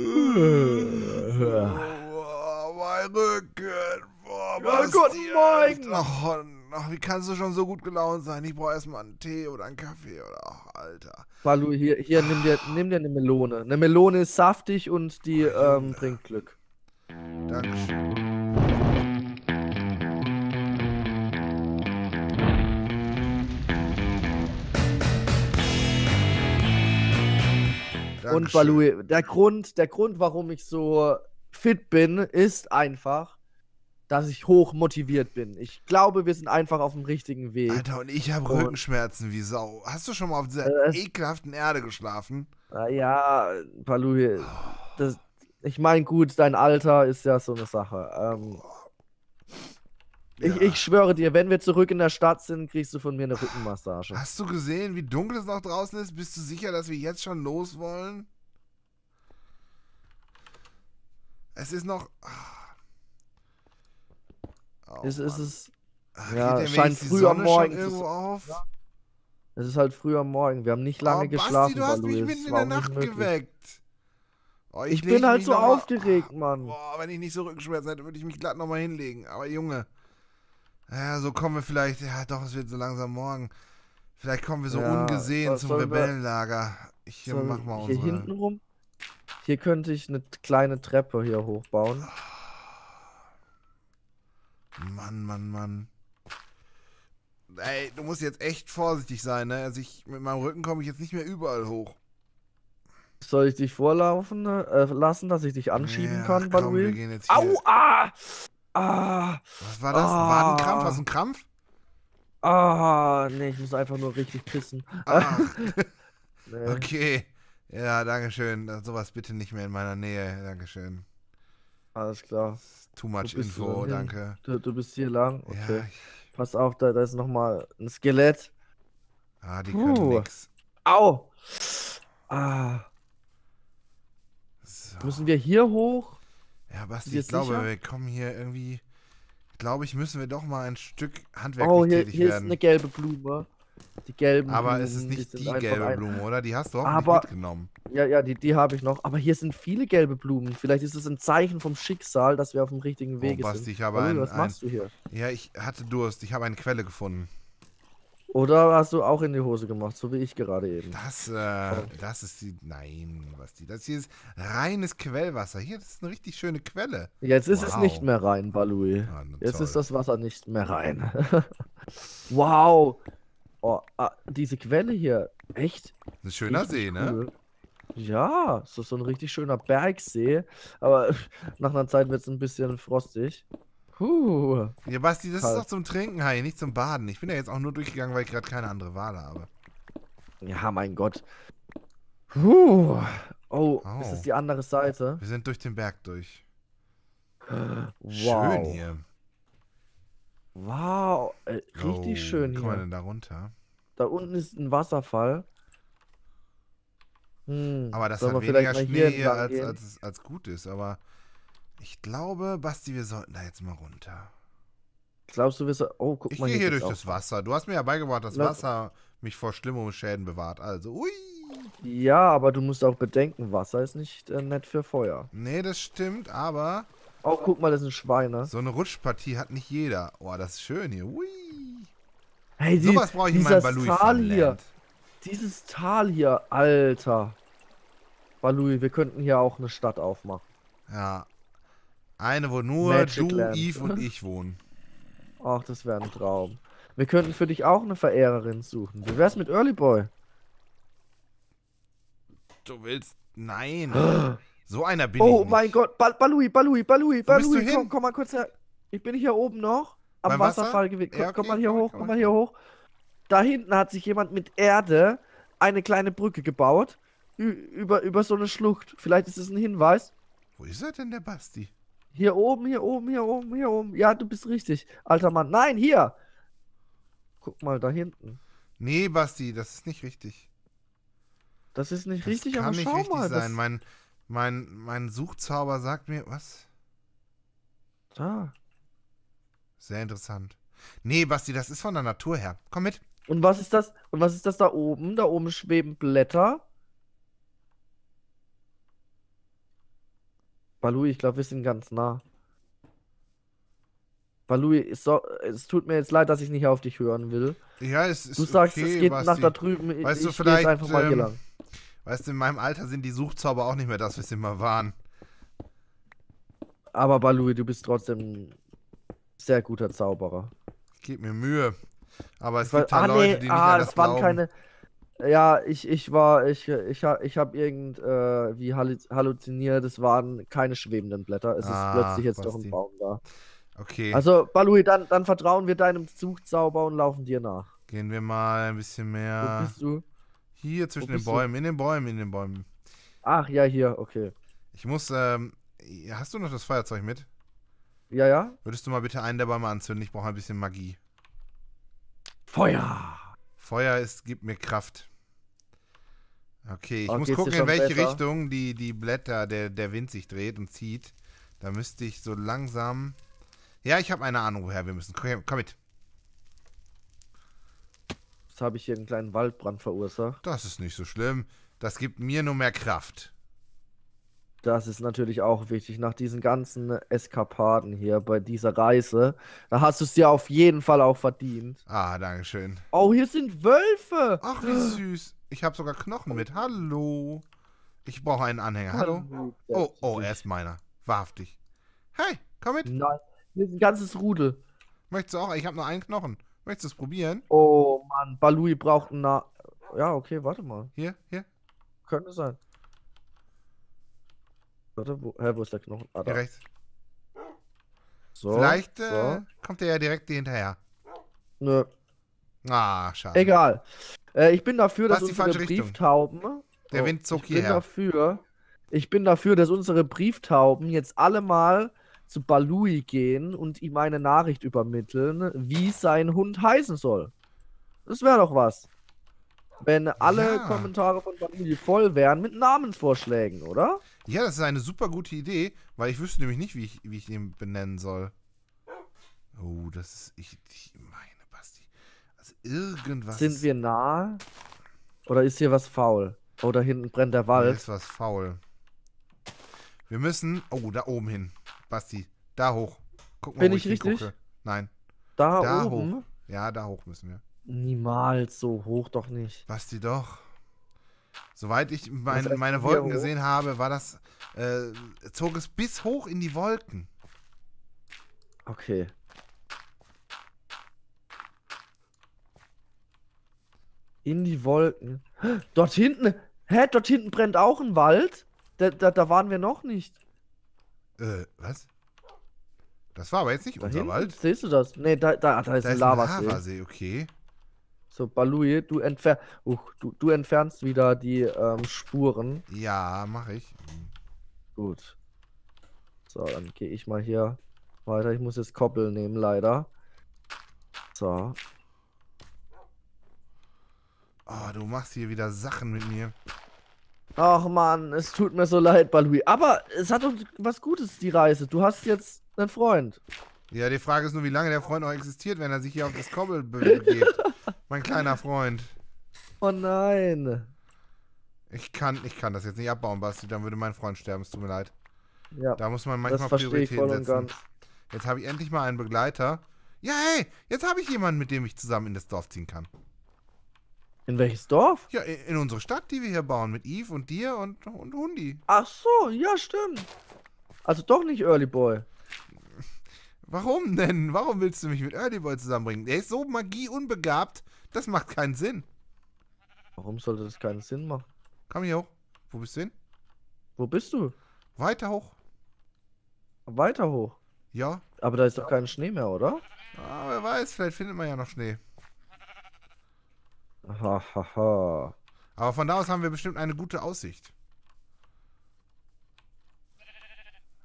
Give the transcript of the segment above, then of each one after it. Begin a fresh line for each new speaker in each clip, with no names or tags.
Oh, mein Rücken. Oh, was
guten
dir-
Morgen.
Oh, ach, wie kannst du schon so gut gelaunt sein? Ich brauche erstmal einen Tee oder einen Kaffee oder. Ach, Alter.
Balu, hier, hier, nimm dir, nimm dir eine Melone. Eine Melone ist saftig und die ähm, bringt Glück.
Dankeschön.
Und
Dankeschön.
Balu, der Grund, der Grund, warum ich so fit bin, ist einfach, dass ich hoch motiviert bin. Ich glaube, wir sind einfach auf dem richtigen Weg.
Alter, und ich habe
Und-
Rückenschmerzen wie Sau. Hast du schon mal auf dieser
Äh,
ekelhaften Erde geschlafen?
Ah, ja, Balu, das, ich meine, gut, dein Alter ist ja so eine Sache. Ähm, ich,
Ja.
ich schwöre dir, wenn wir zurück in der Stadt sind, kriegst du von mir eine Rückenmassage.
Hast du gesehen, wie dunkel es noch draußen ist? Bist du sicher, dass wir jetzt schon los wollen? Es ist noch. ah. Oh,
Es, es ist,
Ach,
ja, scheint früh am Morgen
irgendwo auf?
es ist halt früh am Morgen. Wir haben nicht lange
oh,
geschlafen,
Basti, du hast mich mitten in der Nacht geweckt. Oh,
Ich
leg
bin halt so aufgeregt, Mann.
Boah, wenn ich nicht so Rückenschmerzen hätte, würde ich mich glatt nochmal hinlegen. Aber Junge, ja, so kommen wir vielleicht, ja doch, es wird so langsam morgen. Vielleicht kommen wir so
Ja,
ungesehen zum Rebellenlager. Ich hier mach mal
hier
unsere...
hinten rum. Hier könnte ich eine kleine Treppe hier hochbauen.
Mann, Mann, Mann. Ey, du musst jetzt echt vorsichtig sein, ne? Also ich, mit meinem Rücken komme ich jetzt nicht mehr überall hoch.
Soll ich dich vorlaufen äh, lassen, dass ich dich anschieben
Ja,
kann,
komm, wir
Balu?
gehen jetzt hier.
Au, ah! Ah!
Was war das? Ein
Ah.
Wadenkrampf? Was, ein Krampf?
Ah! Nee, ich muss einfach nur richtig pissen.
Ach,
Nee.
okay. Ja, dankeschön. Das- Sowas bitte nicht mehr in meiner Nähe. Dankeschön.
Alles klar.
Too much Info, danke.
Du, du bist hier lang. Okay.
Ja, ich,
Pass auf, da, da ist nochmal ein Skelett.
ah, die
Puh.
können nix.
Au! Ah.
So.
Müssen wir hier hoch?
Ja, Basti, ich glaube,
sicher?
wir kommen hier irgendwie. Glaube ich, müssen wir doch mal ein Stück handwerklich
Oh, hier, hier ist
werden.
eine gelbe Blume. Die gelben
Aber
Blumen,
es ist
die
nicht die
einfach
gelbe Blume, oder? Die hast du hoffentlich
Aber-
mitgenommen.
Ja, ja, die, die habe ich noch. Aber hier sind viele gelbe Blumen. Vielleicht ist es ein Zeichen vom Schicksal, dass wir auf dem richtigen Wege
Oh, Basti,
sind.
ich habe
Balu,
ein,
was
ein.
machst du hier?
Ja, ich hatte Durst. Ich habe eine Quelle gefunden.
Oder hast du auch in die Hose gemacht, so wie ich gerade eben?
Das, äh, das ist die. Nein, Basti. Das hier ist reines Quellwasser. Hier, das ist eine richtig schöne Quelle.
Jetzt ist es
Wow.
nicht mehr rein, Balui.
Ah,
Jetzt
toll.
ist das Wasser nicht mehr rein. wow. Oh, ah, diese Quelle hier. Echt?
Ein schöner
Richtig
See, ne?
cool. Ja, so, so ein richtig schöner Bergsee. Aber nach einer Zeit wird es ein bisschen frostig. Puh.
Ja, Basti, das
Kalt.
ist doch zum Trinken, Hai, nicht zum Baden. Ich bin ja jetzt auch nur durchgegangen, weil ich gerade keine andere Wahl habe.
Ja, mein Gott. Puh. Oh, ist
Oh.
das die andere Seite?
Wir sind durch den Berg durch.
Wow.
Schön hier.
Wow, äh, richtig
oh,
schön
Wie kommen wir
hier.
denn da runter?
Da unten ist ein Wasserfall. Hm,
Aber das hat weniger
mal
Schnee
hier
hier, als, als, als gut ist. Aber ich glaube, Basti, wir sollten da jetzt mal runter.
Glaubst du, wir so Oh, guck
Ich
mal
gehe hier durch
auch.
das Wasser. Du hast mir ja beigebracht, dass Wasser mich vor schlimmen Schäden bewahrt. Also, ui.
Ja, aber du musst auch bedenken, Wasser ist nicht äh, nett für Feuer.
Nee, das stimmt, aber
Oh, guck mal, das sind Schweine.
so eine Rutschpartie hat nicht jeder. Oh, das ist schön hier. Ui.
Hey, die,
Sowas brauche ich in meinem
dieses
Balui
Tal hier. Dieses Tal hier, Alter. Balui, wir könnten hier auch eine Stadt aufmachen.
Ja. Eine, wo nur
Magic
du,
Land.
Eve und ich wohnen.
Ach, das wäre ein Traum. Wir könnten für dich auch eine Verehrerin suchen. Wie wär's mit Early Boy?
Du willst. Nein. so einer bin
Oh
ich
mein
nicht.
Gott, Bal Balui, Balui, Balui, Balui, komm,
hin?
komm mal kurz her. Ich bin hier oben noch. Am
Beim Wasser?
Wasserfall gewesen. Komm,
Ja,
komm
okay,
mal hier
komm,
hoch,
komm
komm
mal.
hier hoch. Da hinten hat sich jemand mit Erde eine kleine Brücke gebaut. Über, über so eine Schlucht. Vielleicht ist es ein Hinweis.
Wo ist er denn, der Basti?
Hier oben, hier oben, hier oben, hier oben. Ja, du bist richtig. Alter Mann. Nein, hier. Guck mal, da hinten.
Nee, Basti, das ist nicht richtig.
Das ist nicht
Das
richtig,
kann
aber
nicht
schau
richtig
mal.
sein.
Das,
Mein, mein, mein Suchzauber sagt mir. Was?
da.
Sehr interessant. Nee, Basti, das ist von der Natur her. Komm mit.
Und was ist das? Und was ist das da oben? Da oben schweben Blätter. Balui, ich glaube, wir sind ganz nah. Balui, es, so, es tut mir jetzt leid, dass ich nicht auf dich hören will.
Ja, es ist
Du sagst,
okay,
es geht nach da drüben. Ich,
Weißt du,
ich geh
vielleicht,
jetzt einfach mal hier
ähm,
lang.
Weißt du, in meinem Alter sind die Suchzauber auch nicht mehr das, was sie mal waren.
Aber Balui, du bist trotzdem ein sehr guter Zauberer.
Ich gebe mir Mühe. Aber es
Weil-
gibt halt
ah,
Leute,
nee,
die nicht
ah,
an das
es waren
glauben.
keine. Ja, ich, ich war, ich, ich, ha- ich habe irgend äh, wie hallu- halluziniert, es waren keine schwebenden Blätter. Es
Ah,
ist plötzlich jetzt doch ein Baum da.
Okay,
Also, Balui, dann, dann vertrauen wir deinem Zugzauber und laufen dir nach.
gehen wir mal ein bisschen
Wo
mehr
bist du?
hier zwischen den
bist du?
Bäumen, in den Bäumen, in den Bäumen.
Ach, ja, hier, okay.
Ich muss, ähm, hast du noch das Feuerzeug mit?
Ja, ja?
Würdest du mal bitte einen der Bäume anzünden? Ich brauche ein bisschen Magie.
Feuer!
Feuer ist, gibt mir Kraft. Okay, ich
Oh,
muss gucken, in welche
besser?
Richtung die, die Blätter, der, der Wind sich dreht und zieht. Da müsste ich so langsam. Ja, ich habe eine Ahnung, woher wir müssen. Komm, komm mit.
Jetzt habe ich hier einen kleinen Waldbrand verursacht.
Das ist nicht so schlimm. Das gibt mir nur mehr Kraft.
Das ist natürlich auch wichtig nach diesen ganzen Eskapaden hier bei dieser Reise. Da hast du es dir auf jeden Fall auch verdient.
Ah, dankeschön.
Oh, hier sind Wölfe!
Ach, wie süß. Ich habe sogar Knochen mit. Hallo. Ich brauche einen Anhänger. Hallo. Oh, oh, er ist meiner. Wahrhaftig. Hey, komm mit.
Nein, hier ist ein ganzes Rudel.
Möchtest du auch? Ich habe nur einen Knochen. Möchtest du es probieren?
Oh Mann, Balui braucht einen Na Ja, okay, warte mal.
Hier, hier,
Könnte sein. Warte, wo, hä, wo ist der Knochen? Ah, da.
hier rechts.
So,
Vielleicht
so.
äh, kommt er ja direkt dir hinterher.
Nö.
Ah, schade.
Egal. Äh, ich bin dafür, dass
Was,
unsere
Richtung?
Brieftauben.
Der
Oh,
Wind zog
ich bin
hierher.
dafür. Ich bin dafür, dass unsere Brieftauben jetzt alle mal zu Balui gehen und ihm eine Nachricht übermitteln, wie sein Hund heißen soll. Das wäre doch was. Wenn alle
Ja.
Kommentare von Balui voll wären mit Namensvorschlägen, oder?
Ja, das ist eine super gute Idee, weil ich wüsste nämlich nicht, wie ich, wie ich ihn benennen soll. Oh, das ist. Ich, ich meine, Basti. Also irgendwas.
Sind wir nah? Oder ist hier was faul? Oh, da hinten brennt der
Hier
Wald.
ist was faul. Wir müssen. Oh, da oben hin. Basti, da hoch. Guck mal,
Bin
wo
ich
ich
richtig?
hingucke. Nein,
Da,
da
oben?
hoch. Ja, da hoch müssen wir.
Niemals so hoch doch nicht.
Basti, doch. Soweit ich mein, meine Wolken gesehen habe, war das. Äh, zog es bis hoch in die Wolken.
Okay. In die Wolken. Dort hinten. Hä? Dort hinten brennt auch ein Wald? Da, da, da waren wir noch nicht.
Äh, was? Das war aber jetzt nicht
Da
unser
hinten?
Wald.
Siehst du das? Nee, da, da, da ist
Da ein
Lavasee.
Lavasee, okay.
So, Balui, du, entfer uh, du, du entfernst wieder die ähm, Spuren.
Ja, mache ich.
Gut. So, dann gehe ich mal hier weiter. Ich muss jetzt Koppel nehmen, leider. So.
Oh, du machst hier wieder Sachen mit mir.
Ach man, es tut mir so leid, Balui. Aber es hat doch was Gutes, die Reise. Du hast jetzt einen Freund.
Ja, die Frage ist nur, wie lange der Freund noch existiert, wenn er sich hier auf das Kobbel be- begebt. mein kleiner Freund.
Oh nein.
Ich kann, ich kann das jetzt nicht abbauen, Basti. Dann würde mein Freund sterben. Es tut mir leid.
Ja,
Da muss man manchmal Prioritäten setzen. Jetzt habe ich endlich mal einen Begleiter. Ja, hey, jetzt habe ich jemanden, mit dem ich zusammen in das Dorf ziehen kann.
In welches Dorf?
Ja, in in unsere Stadt, die wir hier bauen. Mit Eve und dir und, und Hundi.
Ach so, ja, stimmt. Also doch nicht Early Boy.
Warum denn? Warum willst du mich mit Early Boy zusammenbringen? Der ist so magieunbegabt, das macht keinen Sinn.
Warum sollte das keinen Sinn machen?
Komm hier hoch. Wo bist du hin?
Wo bist du?
Weiter hoch.
Weiter hoch.
Ja.
Aber da ist doch kein Schnee mehr, oder?
Ah, wer weiß, vielleicht findet man ja noch Schnee.
Hahaha.
Aber von da aus haben wir bestimmt eine gute Aussicht.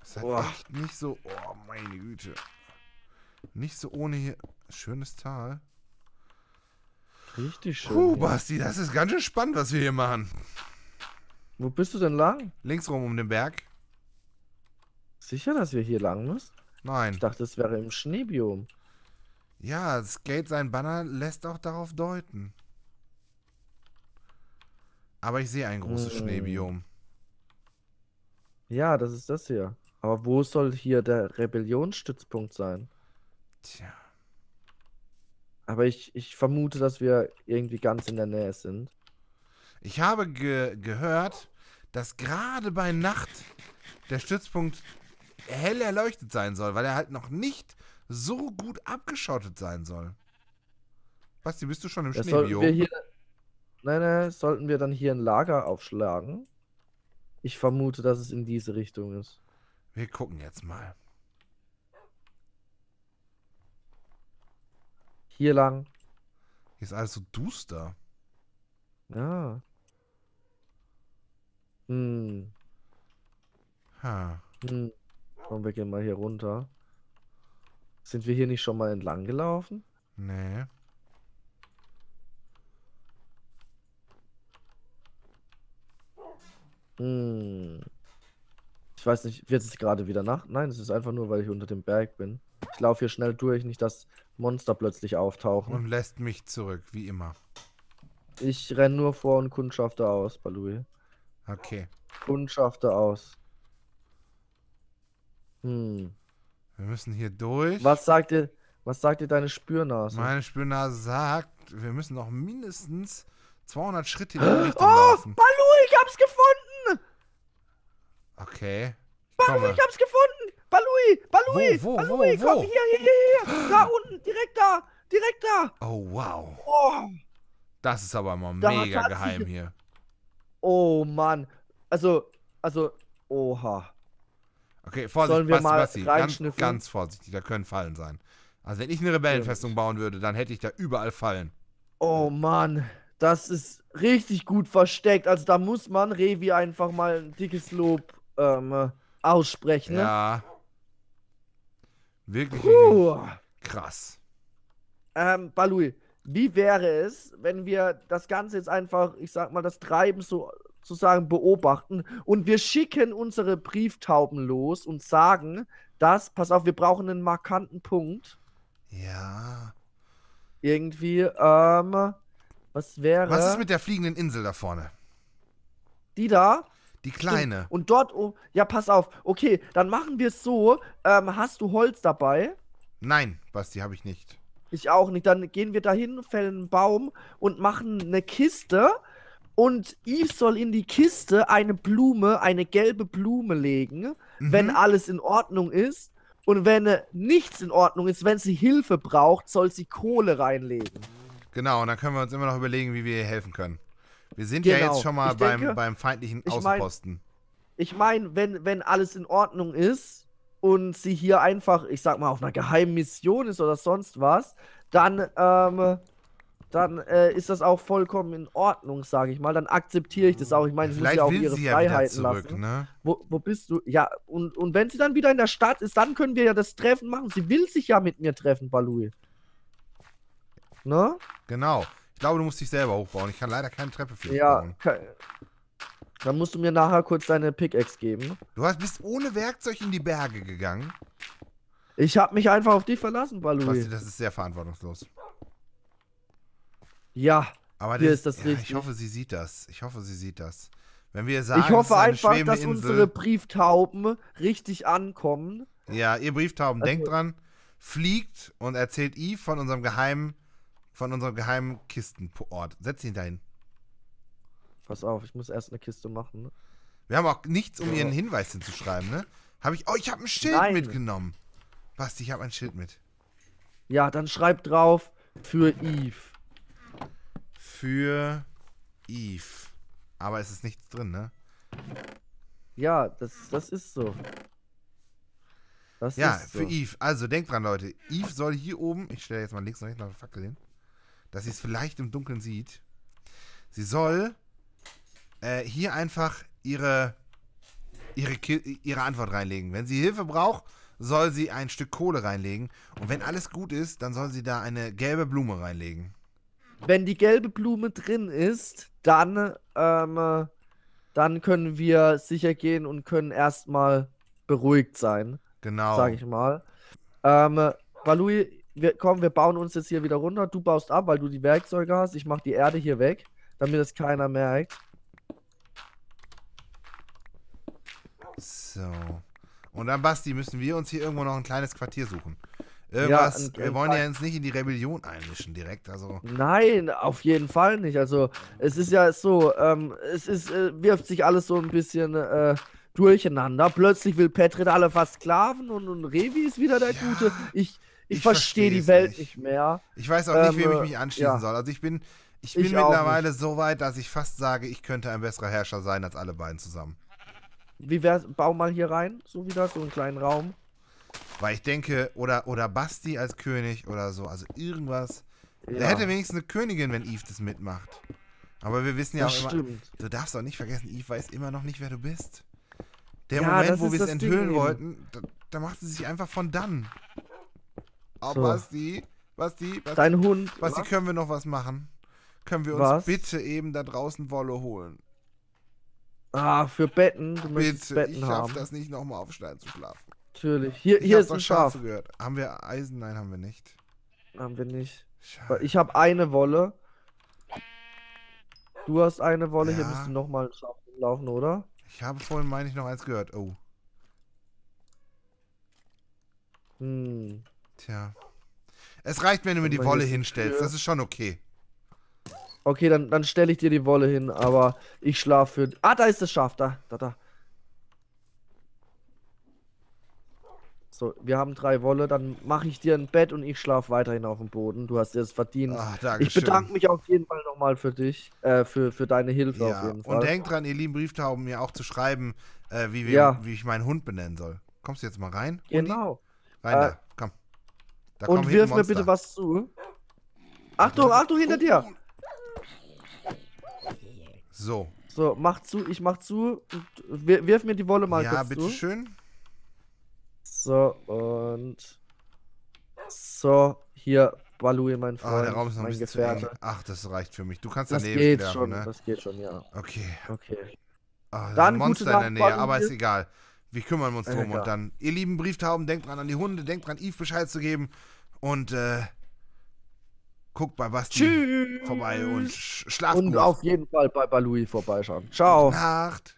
Das ist halt echt nicht so. Oh, meine Güte. Nicht so ohne hier. Schönes Tal.
Richtig schön.
Puh. Basti, das ist ganz schön spannend, was wir hier machen.
Wo bist du denn lang?
Links rum um den Berg.
Sicher, dass wir hier lang müssen?
Nein.
Ich dachte, es wäre im Schneebiom.
Ja, Skate sein Banner lässt auch darauf deuten. Aber ich sehe ein großes
Hm.
Schneebiom.
Ja, das ist das hier. Aber wo soll hier der Rebellionsstützpunkt sein?
Tja.
Aber ich, ich vermute, dass wir irgendwie ganz in der Nähe sind.
Ich habe ge gehört, dass gerade bei Nacht der Stützpunkt hell erleuchtet sein soll, weil er halt noch nicht so gut abgeschottet sein soll. Basti, bist du schon im
sollten wir hier. Nein, nein, sollten wir dann hier ein Lager aufschlagen? Ich vermute, dass es in diese Richtung ist.
Wir gucken jetzt mal.
Hier lang.
Hier ist alles so duster.
Ja. Hm.
Ha.
Hm. Komm, wir gehen mal hier runter. Sind wir hier nicht schon mal entlang gelaufen?
Nee.
Hm. Ich weiß nicht, wird es gerade wieder Nacht? Nein, es ist einfach nur, weil ich unter dem Berg bin. Ich laufe hier schnell durch, nicht dass Monster plötzlich auftauchen.
Und lässt mich zurück, wie immer.
Ich renn nur vor und kundschafte aus, Balui.
Okay.
Kundschafte aus. Hm.
Wir müssen hier durch.
Was sagt dir, was sagt dir deine Spürnase?
Meine Spürnase sagt, wir müssen noch mindestens 200 Schritte in die Richtung
Oh,
laufen.
Balui, ich hab's gefunden!
Okay.
Balui, ich hab's gefunden! Balui, Balui,
Wo, wo,
Balui,
wo,
komm
wo?
hier, hier, hier, hier! Da unten, direkt da, direkt da!
Oh, wow.
Oh,
Das ist aber mal
Da
mega
hat sich-
geheim hier.
oh Mann. Also, also, oha.
Okay, Vorsicht,
Sollen wir
Basti,
mal
Basti. Ganz, ganz vorsichtig, da können Fallen sein. Also wenn ich eine Rebellenfestung bauen würde, dann hätte ich da überall Fallen.
Oh Mann, das ist richtig gut versteckt. Also da muss man Revi einfach mal ein dickes Lob ähm, aussprechen. Ne?
Ja. Wirklich, wirklich
Puh.
krass.
Ähm, Balui, wie wäre es, wenn wir das Ganze jetzt einfach, ich sag mal, das Treiben so sozusagen beobachten und wir schicken unsere Brieftauben los und sagen, dass, pass auf, wir brauchen einen markanten Punkt.
Ja.
Irgendwie, ähm, was wäre
Was ist mit der fliegenden Insel da vorne?
die da?
Die kleine.
Und dort, oh, ja, pass auf. Okay, dann machen wir es so. Ähm, hast du Holz dabei?
Nein, Basti, habe ich nicht.
Ich auch nicht. Dann gehen wir dahin, fällen einen Baum und machen eine Kiste. Und Yves soll in die Kiste eine Blume, eine gelbe Blume legen, wenn
Mhm.
alles in Ordnung ist. Und wenn äh, nichts in Ordnung ist, wenn sie Hilfe braucht, soll sie Kohle reinlegen.
Genau, und dann können wir uns immer noch überlegen, wie wir ihr helfen können. Wir sind ja
Genau.
jetzt schon mal
Ich
beim,
denke-
beim feindlichen
ich mein-
Außenposten.
Ich meine, wenn, wenn alles in Ordnung ist und sie hier einfach, ich sag mal, auf einer geheimen Mission ist oder sonst was, dann, ähm, dann äh, ist das auch vollkommen in Ordnung, sage ich mal. Dann akzeptiere ich das auch. Ich meine, ich muss ja auch ihre
sie ja
Freiheiten
zurück,
lassen.
ne?
Wo, wo bist du? Ja, und, und wenn sie dann wieder in der Stadt ist, dann können wir ja das Treffen machen. Sie will sich ja mit mir treffen, Balui. Ne?
Genau. Ich glaube, du musst dich selber hochbauen. Ich kann leider keine Treppe für dich
Ja.
bauen.
ke- Dann musst du mir nachher kurz deine Pickaxe geben.
Du hast, bist ohne Werkzeug in die Berge gegangen.
Ich habe mich einfach auf dich verlassen, Balui.
Basti, das ist sehr verantwortungslos.
Ja,
Aber
Hier
das,
ist das
ja,
richtig.
Ich hoffe, sie sieht das. Ich hoffe, sie sieht das. Wenn wir sagen,
ich hoffe einfach, dass
Insel,
unsere Brieftauben richtig ankommen.
Ja, ihr Brieftauben,
Also-
denkt dran, fliegt und erzählt Yves von unserem geheimen, von unserem geheimen Kistenort. Setzt ihn dahin.
Pass auf, ich muss erst eine Kiste machen. Ne?
Wir haben auch nichts, um
Ja.
ihren Hinweis hinzuschreiben, ne? Habe ich. Oh, ich habe ein Schild
Nein.
mitgenommen. Basti, ich habe ein Schild mit.
Ja, dann schreib drauf für Eve.
Für Yves. Aber es ist nichts drin, ne?
Ja, das, das ist so. Das
Ja,
ist so.
für Yves. Also denkt dran, Leute. Yves soll hier oben, ich stelle jetzt mal links und rechts noch eine Fackel hin, dass sie es vielleicht im Dunkeln sieht. Sie soll äh, hier einfach ihre, ihre, ihre Antwort reinlegen. Wenn sie Hilfe braucht, soll sie ein Stück Kohle reinlegen. Und wenn alles gut ist, dann soll sie da eine gelbe Blume reinlegen.
Wenn die gelbe Blume drin ist, dann, ähm, dann können wir sicher gehen und können erstmal beruhigt sein,
Genau.
sag ich mal. Ähm, Balui, wir, komm, wir bauen uns jetzt hier wieder runter. Du baust ab, weil du die Werkzeuge hast. Ich mach die Erde hier weg, damit es keiner merkt.
So. Und dann, Basti, müssen wir uns hier irgendwo noch ein kleines Quartier suchen. Irgendwas,
ein-
wir wollen ja jetzt nicht in die Rebellion einmischen direkt, also.
Nein, auf jeden Fall nicht. Also, es ist ja so, ähm, es ist, äh, wirft sich alles so ein bisschen äh, durcheinander. Plötzlich will Petrit alle versklaven und, und Revi ist wieder der
Ja,
Gute. Ich, ich,
ich
verstehe die Welt
nicht.
nicht mehr.
Ich weiß auch nicht, wem ich
Ähm,
mich anschließen
ja.
soll. Also ich bin, ich bin
Ich
mittlerweile so weit, dass ich fast sage, ich könnte ein besserer Herrscher sein als alle beiden zusammen.
Wie wär's, bau mal hier rein, so wieder, so einen kleinen Raum.
Weil ich denke, oder, oder Basti als König oder so, also irgendwas.
Ja,
Er hätte wenigstens eine Königin, wenn Eve das mitmacht. Aber wir wissen ja
das
auch immer,
stimmt.
du darfst auch nicht vergessen, Eve weiß immer noch nicht, wer du bist. Der
Ja,
Moment, wo wir es
Ding
enthüllen
eben.
wollten, da, da macht sie sich einfach von dann. Oh,
So.
Basti, Basti, Basti,
Dein Hund.
Basti,
was?
können wir noch was machen? Können wir uns
Was?
bitte eben da draußen Wolle holen?
Ah, für Betten. Du
Bitte, ich
Betten
schaff
haben.
das nicht, nochmal auf Stein zu schlafen.
Natürlich. Hier,
Ich
hier ist ein Schaf.
Schafe gehört. Haben wir Eisen? Nein, haben wir nicht.
Haben wir nicht.
Schade.
Ich habe eine Wolle. Du hast eine Wolle. Hier
Ja.
müsste noch mal ein Schaf laufen, oder?
Ich habe vorhin, meine ich, noch eins gehört. Oh,
Hm.
tja. Es reicht, wenn du mir die Wolle hinstellst. Das ist schon okay.
Okay, dann, dann stelle ich dir die Wolle hin, aber ich schlafe für. Ah, da ist das Schaf. Da, da, da. So, wir haben drei Wolle. Dann mache ich dir ein Bett und ich schlafe weiterhin auf dem Boden. Du hast dir das verdient.
Ach,
ich bedanke mich auf jeden Fall nochmal für dich, äh, für, für deine Hilfe auf
Ja,
jeden Fall.
und denkt dran, ihr lieben Brieftauben, mir auch zu schreiben, äh, wie, wir,
Ja.
wie ich meinen Hund benennen soll. Kommst du jetzt mal rein?
Genau.
Rein
Äh,
da, komm. Da
Und wirf mir bitte was zu. Achtung, Achtung hinter dir.
So,
So, mach zu, ich mach zu. Wirf mir die Wolle mal
ja,
kurz zu.
bitteschön.
So, und. So, hier, Balui, mein
Ah,
Freund,
der Raum ist noch ein
mein
eng.
Gefährte.
Ach, das reicht für mich. Du kannst
Das
daneben
geht schon,
ne?
das geht schon, ja.
Okay.
Okay.
Ah, da
Dann gute
Monster in der Nähe,
Baldi.
aber ist egal. Wir kümmern uns drum
Egal.
und dann, ihr lieben Brieftauben, denkt dran an die Hunde, denkt dran, Eve Bescheid zu geben und äh, guckt bei Basti
Tschüss.
vorbei und sch schlaft
Und
gut.
auf jeden Fall bei Balui vorbeischauen. Ciao.
Gute Nacht.